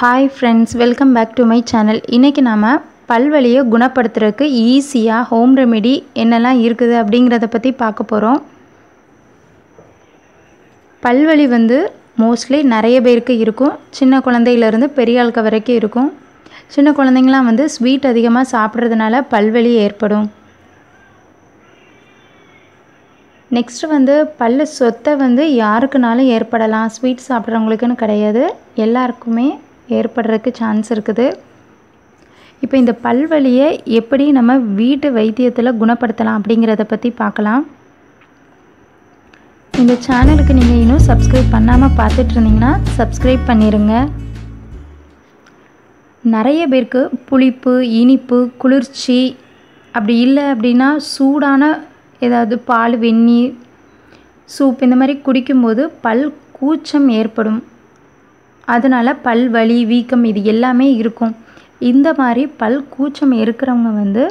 Hi friends welcome back to my channel இன்றைக்கி நாம் பல்வலியை குணப்படுத்துறதுக்கு ஈஸியாக ஹோம் ரெமெடி என்னெல்லாம் இருக்குது அப்படிங்கிறத பற்றி பார்க்க போகிறோம் பல்வலி வந்து மோஸ்ட்லி நிறைய பேருக்கு இருக்கும். சின்ன குழந்தையிலேருந்து பெரிய ஆளுக்க வரைக்கும் இருக்கும். சின்ன குழந்தைங்களாம் வந்து ஸ்வீட் அதிகமாக சாப்பிட்றதுனால பல்வலி ஏற்படும். நெக்ஸ்ட் வந்து பல்லு சொத்தை வந்து யாருக்குனாலும் ஏற்படலாம். ஸ்வீட் சாப்பிட்றவங்களுக்குன்னு கிடையாது. எல்லாருக்குமே ஏற்படுறதுக்கு சான்ஸ் இருக்குது. இப்போ இந்த பல்வலியை எப்படி நம்ம வீட்டு வைத்தியத்தில் குணப்படுத்தலாம் அப்படிங்கிறத பற்றி பார்க்கலாம். இந்த சேனலுக்கு நீங்கள் இன்னும் சப்ஸ்கிரைப் பண்ணாமல் பார்த்துட்டு இருந்தீங்கன்னா சப்ஸ்கிரைப் பண்ணிடுங்க நிறைய பேருக்கு புளிப்பு இனிப்பு குளிர்ச்சி அப்படி இல்லை அப்படின்னா சூடான ஏதாவது பால் வெந்நீர் சூப் இந்த மாதிரி குடிக்கும்போது பல் கூச்சம் ஏற்படும். அதனால் பல் வலி வீக்கம் இது எல்லாமே இருக்கும். இந்த மாதிரி பல் கூச்சம் இருக்கிறவங்க வந்து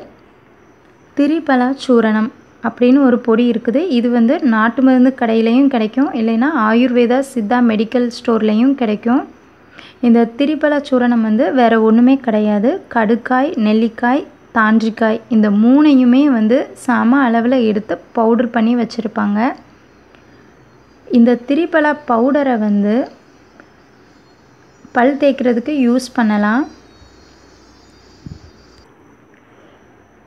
திரிபலா சூரணம் அப்படின்னு ஒரு பொடி இருக்குது. இது வந்து நாட்டு மருந்து கடையிலையும் கிடைக்கும். இல்லைன்னா ஆயுர்வேதா சித்தா மெடிக்கல் ஸ்டோர்லேயும் கிடைக்கும். இந்த திரிபலாச்சூரணம் வந்து வேறு ஒன்றுமே கிடையாது. கடுக்காய் நெல்லிக்காய் தாண்டிக்காய் இந்த மூணையுமே வந்து சம அளவில் எடுத்து பவுடர் பண்ணி வச்சுருப்பாங்க. இந்த திரிபலா பவுடரை வந்து பல் தேய்க்கிறதுக்கு யூஸ் பண்ணலாம்.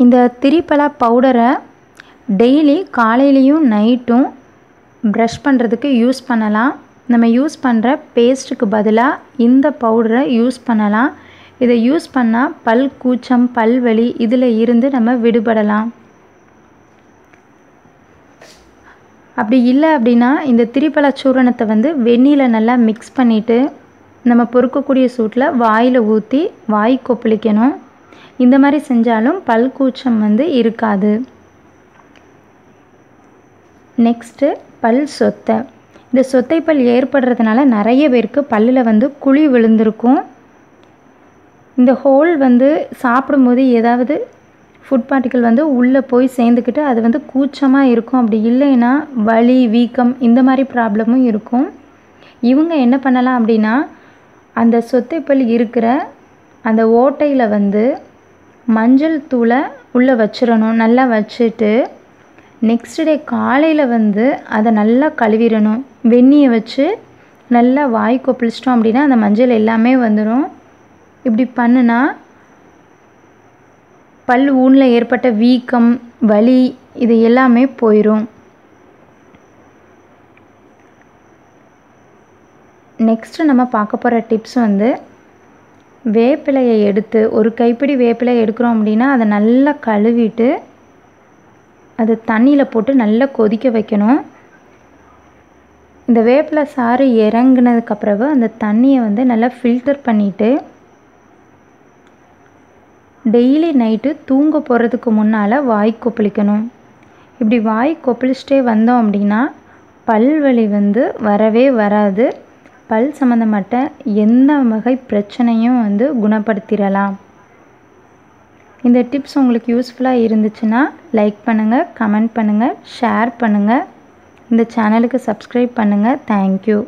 இந்த திரிப்பலா பவுடரை டெய்லி காலையிலையும் நைட்டும் ப்ரஷ் பண்ணுறதுக்கு யூஸ் பண்ணலாம். நம்ம யூஸ் பண்ணுற பேஸ்ட்டுக்கு பதிலாக இந்த பவுடரை யூஸ் பண்ணலாம். இதை யூஸ் பண்ணால் பல் கூச்சம் பல் வலி இதில் இருந்து நம்ம விடுபடலாம். அப்படி இல்லை அப்படின்னா இந்த திரிபல சூரணத்தை வந்து வெந்நீரில் நல்லா மிக்ஸ் பண்ணிவிட்டு நம்ம பொறுக்கக்கூடிய சூட்டில் வாயில் ஊற்றி வாய் கொப்பளிக்கணும். இந்த மாதிரி செஞ்சாலும் பல் கூச்சம் வந்து இருக்காது. நெக்ஸ்ட்டு பல் சொத்தை. இந்த சொத்தை பல் ஏற்படுறதுனால நிறைய பேருக்கு பல்லில் வந்து குழி விழுந்திருக்கும். இந்த ஹோல் வந்து சாப்பிடும்போது ஏதாவது ஃபுட் பார்ட்டிக்கல் வந்து உள்ளே போய் சேர்ந்துக்கிட்டு அது வந்து கூச்சமாக இருக்கும். அப்படி இல்லைன்னா வலி வீக்கம் இந்த மாதிரி ப்ராப்ளமும் இருக்கும். இவங்க என்ன பண்ணலாம் அப்படின்னா அந்த சொத்தைப்பல் இருக்கிற அந்த ஓட்டையில் வந்து மஞ்சள் தூளை உள்ளே வச்சிடணும். நல்லா வச்சுட்டு நெக்ஸ்ட் டே காலையில் வந்து அதை நல்லா கழுவிடணும். வெந்நியை வச்சு நல்லா வாய் கொப்பளிச்சிட்டோம் அப்படின்னா அந்த மஞ்சள் எல்லாமே வந்துடும் இப்படி பண்ணுனா பல் ஊனில் ஏற்பட்ட வீக்கம் வலி இது எல்லாமே போயிடும் நெக்ஸ்ட்டு நம்ம பார்க்க போகிற டிப்ஸ் வந்து வேப்பிலையை எடுத்து ஒரு கைப்பிடி வேப்பிலை எடுக்கிறோம் அப்படின்னா அதை நல்லா கழுவிட்டு அது தண்ணியில் போட்டு நல்லா கொதிக்க வைக்கணும். இந்த வேப்பிலை சாறு இறங்குனதுக்கப்புறவு அந்த தண்ணியை வந்து நல்லா ஃபில்டர் பண்ணிவிட்டு டெய்லி நைட்டு தூங்க போகிறதுக்கு முன்னால் வாய் கொப்பளிக்கணும். இப்படி வாய் கொப்பளிச்சிட்டே வந்தோம் அப்படின்னா பல்வலி வந்து வரவே வராது. பல் சம்மந்தப்பட்ட எந்த வகை பிரச்சனையும் வந்து குணப்படுத்திடலாம். இந்த டிப்ஸ் உங்களுக்கு யூஸ்ஃபுல்லாக இருந்துச்சுன்னா லைக் பண்ணுங்கள் கமெண்ட் பண்ணுங்கள் ஷேர் பண்ணுங்கள் இந்த சேனலுக்கு சப்ஸ்கிரைப் பண்ணுங்கள் தேங்க்யூ